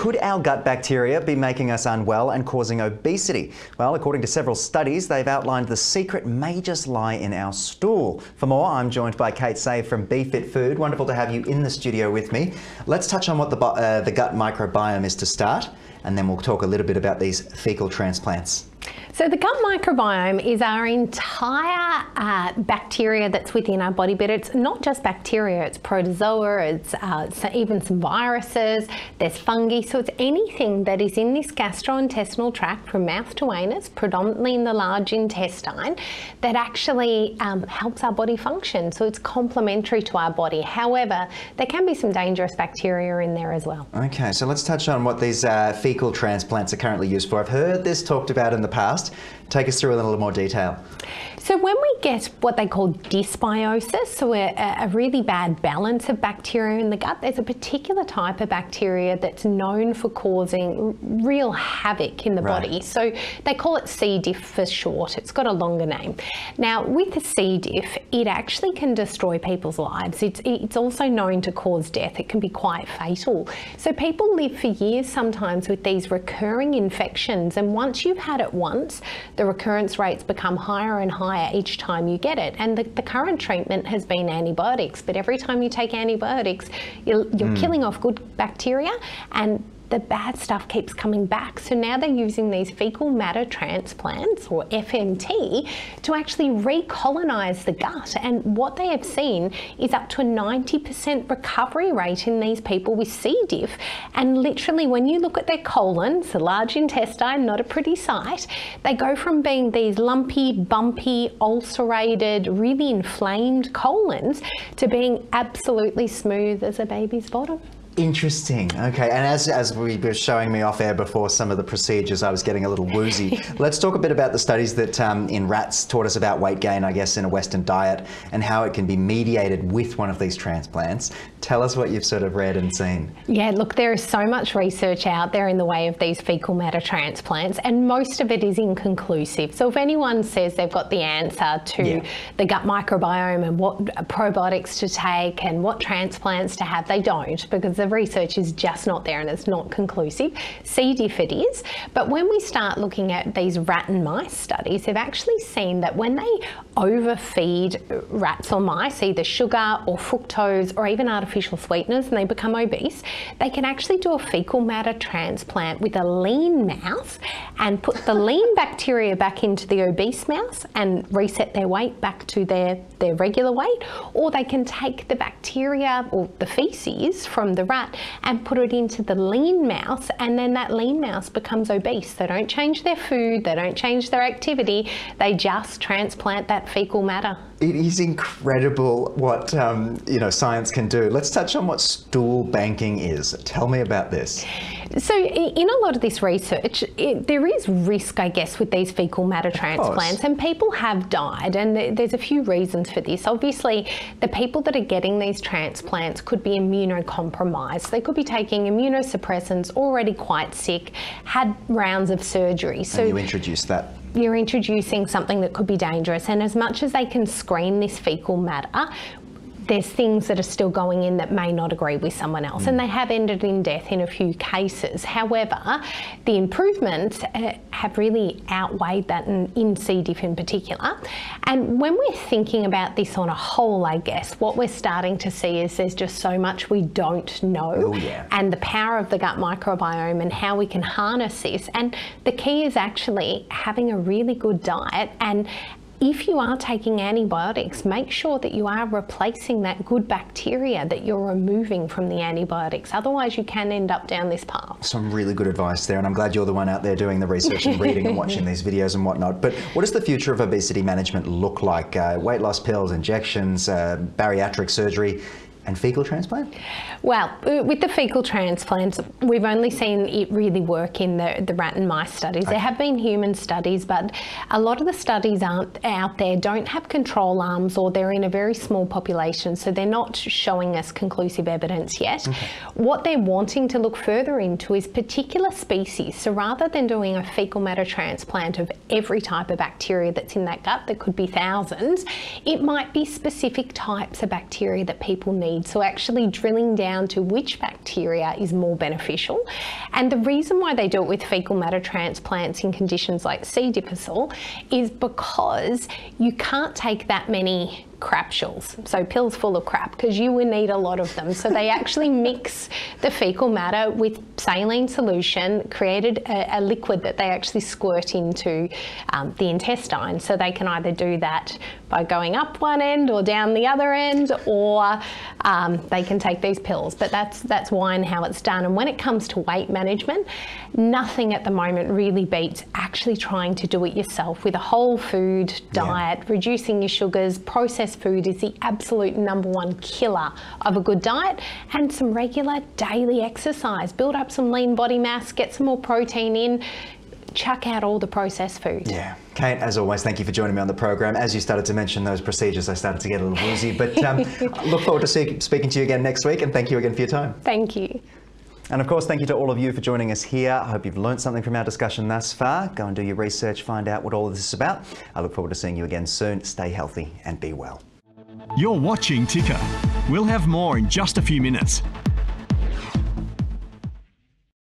Could our gut bacteria be making us unwell and causing obesity? Well, according to several studies, they've outlined the secret may just lie in our stool. For more, I'm joined by Kate Save from BeFit Food. Wonderful to have you in the studio with me. Let's touch on what the, uh, the gut microbiome is to start, and then we'll talk a little bit about these fecal transplants. So the gut microbiome is our entire uh, bacteria that's within our body, but it's not just bacteria, it's protozoa, it's uh, even some viruses, there's fungi, so it's anything that is in this gastrointestinal tract from mouth to anus, predominantly in the large intestine, that actually um, helps our body function. So it's complementary to our body. However, there can be some dangerous bacteria in there as well. Okay, so let's touch on what these uh, fecal transplants are currently used for. I've heard this talked about in the past. Take us through it in a little more detail. So when we get what they call dysbiosis, so a, a, really bad balance of bacteria in the gut, there's a particular type of bacteria that's known for causing real havoc in the right. body. So they call it C. diff for short. It's got a longer name. Now with the C. diff, it actually can destroy people's lives. It's, it's also known to cause death. It can be quite fatal. So people live for years sometimes with these recurring infections and once you've had it once, the recurrence rates become higher and higher each time you get it. And the, the current treatment has been antibiotics, but every time you take antibiotics, you're, you're mm. killing off good bacteria and the bad stuff keeps coming back. So now they're using these fecal matter transplants or FMT to actually recolonize the gut. And what they have seen is up to a 90% recovery rate in these people with C. diff. And literally, when you look at their colons, the large intestine, not a pretty sight, they go from being these lumpy, bumpy, ulcerated, really inflamed colons to being absolutely smooth as a baby's bottom. Interesting. Okay, and as, as we were showing me off air before some of the procedures, I was getting a little woozy. Let's talk a bit about the studies that um, in rats taught us about weight gain, I guess, in a Western diet and how it can be mediated with one of these transplants. Tell us what you've sort of read and seen. Yeah, look, there is so much research out there in the way of these fecal matter transplants, and most of it is inconclusive. So if anyone says they've got the answer to yeah. the gut microbiome and what probiotics to take and what transplants to have, they don't because the research is just not there and it's not conclusive. C. diff it is. But when we start looking at these rat and mice studies, they've actually seen that when they overfeed rats or mice, either sugar or fructose or even artificial sweeteners, and they become obese, they can actually do a fecal matter transplant with a lean mouse and put the lean bacteria back into the obese mouse and reset their weight back to their, their regular weight. Or they can take the bacteria or the feces from the rat and put it into the lean mouse, and then that lean mouse becomes obese. They don't change their food, they don't change their activity, they just transplant that fecal matter. It is incredible what um, you know science can do. Let's touch on what stool banking is. Tell me about this. So, in a lot of this research, it, there is risk, I guess, with these fecal matter transplants, and people have died, and there's a few reasons for this. Obviously, the people that are getting these transplants could be immunocompromised. They could be taking immunosuppressants, already quite sick, had rounds of surgery. So and you introduce that you're introducing something that could be dangerous. And as much as they can screen this fecal matter, there's things that are still going in that may not agree with someone else, mm. and they have ended in death in a few cases. However, the improvements uh, have really outweighed that in, in C. diff in particular. And when we're thinking about this on a whole, I guess, what we're starting to see is there's just so much we don't know, oh, yeah. and the power of the gut microbiome and how we can harness this. And the key is actually having a really good diet and if you are taking antibiotics, make sure that you are replacing that good bacteria that you're removing from the antibiotics. Otherwise, you can end up down this path. Some really good advice there, and I'm glad you're the one out there doing the research and reading and watching these videos and whatnot. But what does the future of obesity management look like? Uh, weight loss pills, injections, uh, bariatric surgery? And fecal transplant? Well, uh, with the fecal transplants, we've only seen it really work in the, the rat and mice studies. Okay. There have been human studies, but a lot of the studies aren't out there, don't have control arms, or they're in a very small population, so they're not showing us conclusive evidence yet. Okay. What they're wanting to look further into is particular species. So rather than doing a fecal matter transplant of every type of bacteria that's in that gut, that could be thousands, it might be specific types of bacteria that people need need. So actually drilling down to which bacteria is more beneficial. And the reason why they do it with fecal matter transplants in conditions like C. difficile is because you can't take that many crapsules, so pills full of crap, because you will need a lot of them. So they actually mix the fecal matter with saline solution, created a, a liquid that they actually squirt into um, the intestine. So they can either do that by going up one end or down the other end, or um, they can take these pills. But that's that's why and how it's done. And when it comes to weight management, nothing at the moment really beats actually trying to do it yourself with a whole food diet, yeah. reducing your sugars, processed food is the absolute number one killer of a good diet, and some regular daily exercise. Build up some lean body mass, get some more protein in chuck out all the processed food. Yeah. Kate, as always, thank you for joining me on the program. As you started to mention those procedures, I started to get a little woozy, but um, look forward to see, speaking to you again next week, and thank you again for your time. Thank you. And of course, thank you to all of you for joining us here. I hope you've learned something from our discussion thus far. Go and do your research, find out what all of this is about. I look forward to seeing you again soon. Stay healthy and be well. You're watching Ticker. We'll have more in just a few minutes.